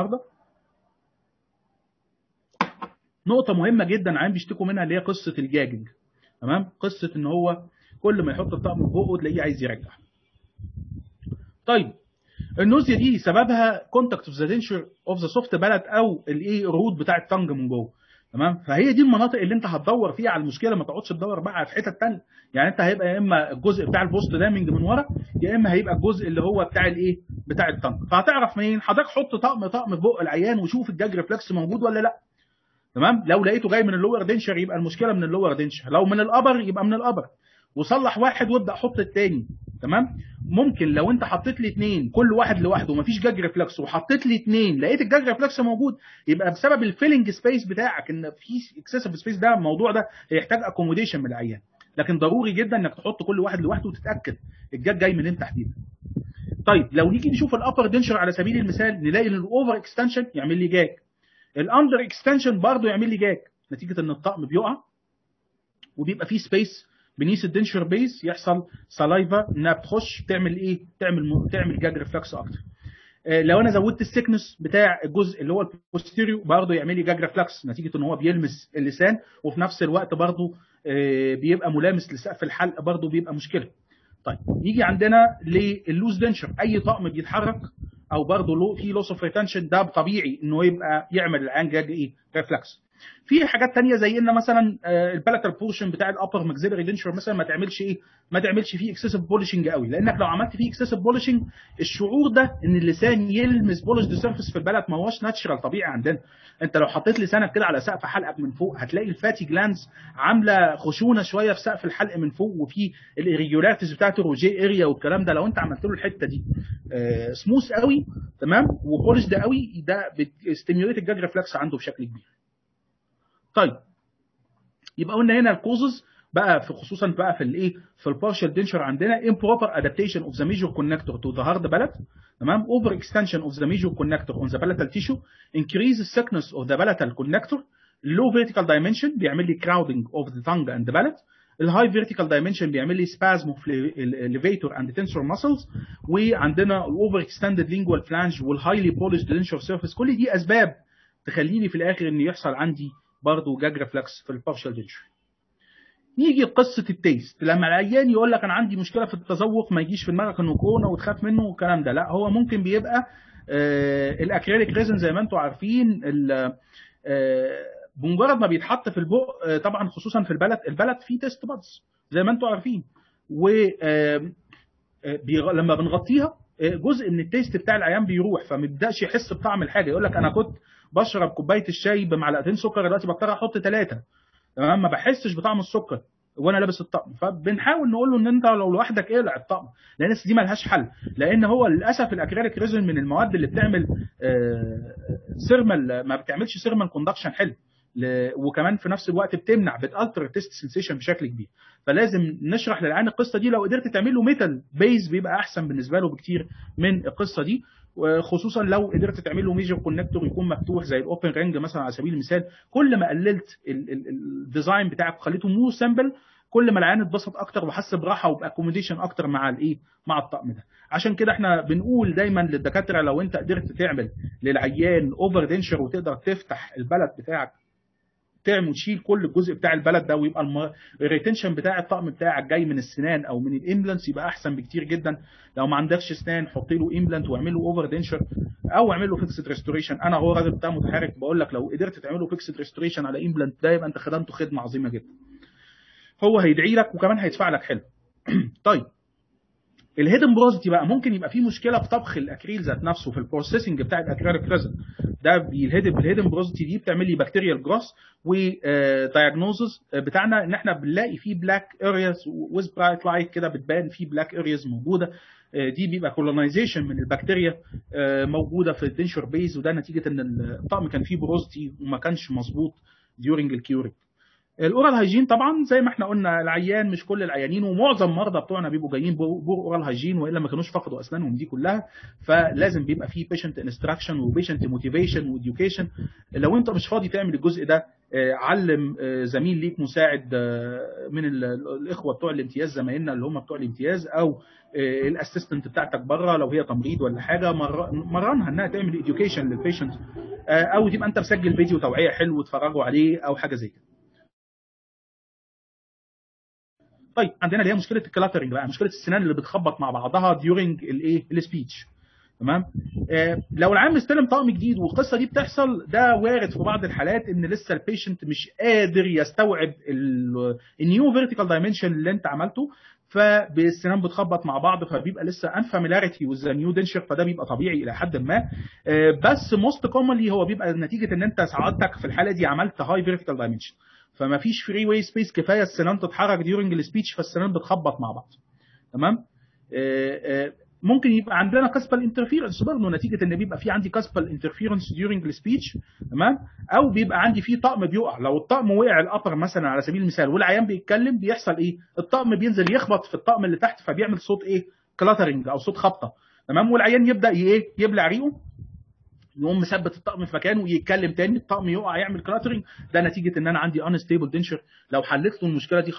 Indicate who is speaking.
Speaker 1: النهارده. نقطة مهمة جدا عم بيشتكوا منها اللي هي قصة الجاجنج. تمام؟ قصة إن هو كل ما يحط الطقم في بقه تلاقيه عايز يرجع. طيب ال nausea دي سببها contact of the denture of the soft palate أو الإيه ال root بتاع ال tongue من جوه. تمام؟ فهي دي المناطق اللي انت هتدور فيها على المشكلة ما تقعدش تدور بقى في حتت ثانية يعني انت هيبقى يا اما الجزء بتاع ال post damming من ورا يا اما هيبقى الجزء اللي هو بتاع الايه؟ بتاع ال tongue فهتعرف منين؟ حضرتك حط طقم طقم في بق العيان وشوف ال gag reflex موجود ولا لأ. تمام؟ لو لقيته جاي من ال lower denture يبقى المشكلة من ال lower denture لو من ال upper يبقى من ال upper. وصلح واحد وابدأ حط الثاني تمام؟ ممكن لو انت حطيت لي اثنين كل واحد لوحده ومفيش gag reflex وحطيت لي اثنين لقيت ال gag reflex موجود يبقى بسبب ال filling space بتاعك ان في excessive space ده الموضوع ده هيحتاج accommodation من العيان. لكن ضروري جدا انك تحط كل واحد لوحده وتتأكد الجاج جاي منين تحديدا. طيب لو نيجي نشوف ال upper denture على سبيل المثال نلاقي إن ال over extension يعمل لي جاج. ال under extension برضه يعمل لي جاج. نتيجة إن الطقم بيقع وبيبقى فيه space beneath ال denture base يحصل saliva انها بتخش تعمل إيه؟ تعمل. تعمل gag reflex أكتر. آه لو أنا زودت ال thickness بتاع الجزء اللي هو ال posterior برضه يعمل لي gag reflex نتيجة إن هو بيلمس اللسان وفي نفس الوقت برضه آه بيبقى ملامس لسقف الحلق برضه بيبقى مشكلة. طيب نيجي عندنا لل loose denture أي طقم بيتحرك أو برضه في loss of retention ده طبيعي إنه يبقى يعمل العين gag إيه؟ reflex. في حاجات تانية زي إن مثلا ال palatal portion بتاع ال upper maxillary denture مثلا ما تعملش إيه ما تعملش فيه excessive polishing قوي. لأنك لو عملت فيه excessive polishing الشعور ده إن اللسان يلمس polished surface في ال palate ما هوش natural طبيعي عندنا. أنت لو حطيت لسانك كده على سقف حلقك من فوق هتلاقي ال fatty glands عاملة خشونة شوية في سقف الحلق من فوق وفي ال irregularities بتاعت ال rugae area والكلام ده. لو أنت عملت له الحتة دي آه سموث قوي تمام و polished قوي ده بت stimulate ال gag reflex عنده بشكل كبير. طيب. يبقى قلنا هنا ال causes بقى في خصوصا بقى في الإيه؟ في ال partial denture عندنا improper adaptation of the major connector to the hard palate تمام؟ over extension of the major connector on the palatal tissue. increase the thickness of the connector. low vertical dimension بيعمل لي crowding of the tongue and the ال high vertical dimension بيعمل لي spasm of ال levator and tensor muscles وعندنا ال over extended lingual flange وال highly polished denture surface كل دي أسباب تخليني في الآخر إن يحصل عندي برضه gag reflex في ال partial denture نيجي لقصه ال taste. لما العيان يقول لك أنا عندي مشكلة في التذوق ما يجيش في دماغك إنه كورونا وتخاف منه والكلام ده. لا هو ممكن بيبقى آه ال acrylic resin زي ما أنتم عارفين آه بمجرد ما بيتحط في البق آه طبعا خصوصا في ال palate ال palate فيه taste buds زي ما أنتم عارفين. و لما بنغطيها جزء من ال taste بتاع العيان بيروح فما يحس بطعم الحاجة. يقول لك أنا كنت بشرب كوباية الشاي بمعلقتين سكر دلوقتي بضطر أحط ثلاثة تمام؟ ما بحسش بطعم السكر وأنا لابس الطقم. فبنحاول نقول له إن أنت لو لوحدك اقلع الطقم لأن دي ملهاش حل. لأن هو للأسف ال acrylic resin من المواد اللي بتعمل thermal ما بتعملش thermal conduction حلو. وكمان في نفس الوقت بتمنع بت alter taste sensation بشكل كبير. فلازم نشرح للعيان القصة دي لو قدرت تعمل له metal base بيبقى أحسن بالنسبة له بكتير من القصة دي. وخصوصا لو قدرت تعمل له major connector يكون مفتوح زي ال open ring مثلا على سبيل المثال. كل ما قللت ال design بتاعك وخليته more simple كل ما العيان اتبسط أكتر وحس براحة وب accommodation أكتر مع الايه مع الطقم ده. عشان كده إحنا بنقول دايما للدكاترة لو أنت قدرت تعمل للعيان over denture وتقدر تفتح ال palate بتاعك تعمل تشيل كل الجزء بتاع ال palate ده ويبقى ال retention بتاع الطقم بتاعك جاي من السنان أو من ال implants يبقى أحسن بكتير جدا. لو ما عندكش اسنان حط له implant واعمل له over denture أو اعمل له fixed restoration أنا هو راجل بتاع متحرك بقول لك لو قدرت تعمل له fixed restoration على implant ده يبقى أنت خدمته خدمة عظيمة جدا. هو هيدعي لك وكمان هيدفع لك حلو. طيب ال hidden porosity بقى ممكن يبقى فيه مشكلة في طبخ الأكريل ذات نفسه في ال processing بتاع ال acrylic resin. ده ال hidden ال hidden porosity دي بتعمل لي بكتيريال جروس ودايجنوزز بتاعنا إن إحنا بنلاقي فيه black areas with bright light كده بتبان فيه black areas موجودة. دي بيبقى colonization من البكتيريا موجودة في ال denture base وده نتيجة إن الطقم كان فيه porosity وما كانش مظبوط during ال curing ال oral hygiene طبعا زي ما إحنا قلنا العيان مش كل العيانين ومعظم المرضى بتوعنا بيبقوا جايين poor oral hygiene وإلا ما كانوش فقدوا أسنانهم دي كلها فلازم بيبقى فيه patient instruction و patient motivation و education لو أنت مش فاضي تعمل الجزء ده علم زميل ليك مساعد من الإخوة بتوع الامتياز زمايلنا اللي هم بتوع الامتياز أو ال assistant بتاعتك بره لو هي تمريض ولا حاجة مرنها إنها تعمل education لل patient أو تبقى أنت مسجل فيديو توعية حلو وتفرجوا عليه أو حاجة زي كده. طيب عندنا اللي هي مشكلة ال clattering بقى مشكلة السنان اللي بتخبط مع بعضها during الايه ال speech تمام؟ آه لو العيان مستلم طقم جديد والقصة دي بتحصل ده وارد في بعض الحالات إن لسه ال patient مش قادر يستوعب ال new vertical dimension اللي أنت عملته فالسنان بتخبط مع بعض فبيبقى لسه unfamiliarity with new denture فده بيبقى طبيعي إلى حد ما. آه بس most commonly هو بيبقى نتيجة إن أنت سعادتك في الحالة دي عملت high vertical dimension فما فيش freeway space كفاية السنان تتحرك during ال speech فالسنان بتخبط مع بعض. تمام؟ آه ممكن يبقى عندنا cuspal interference برضه نتيجة إن بيبقى في عندي cuspal interference during ال speech تمام؟ أو بيبقى عندي في طقم بيقع. لو الطقم وقع ال upper مثلا على سبيل المثال والعيان بيتكلم بيحصل إيه؟ الطقم بينزل يخبط في الطقم اللي تحت فبيعمل صوت إيه؟ clattering أو صوت خبطة. تمام؟ والعيان يبدأ إيه؟ يبلع ريقه. يقوم مثبت الطقم في مكانه ويتكلم تاني الطقم يقع يعمل clattering ده نتيجة إن أنا عندي unstable denture لو حلت له المشكلة دي